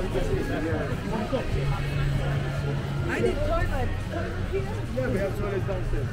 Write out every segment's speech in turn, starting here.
I need toilet. Yeah, we have toilet downstairs.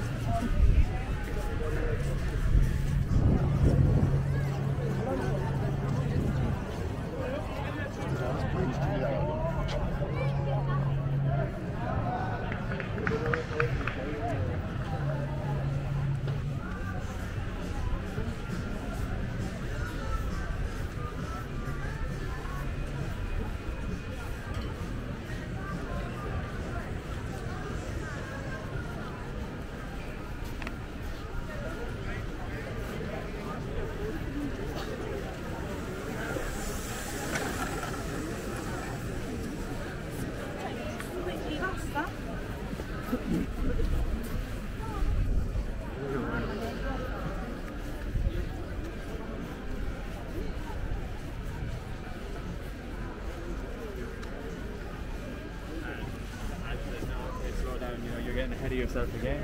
see you start the game.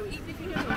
know, even if you know.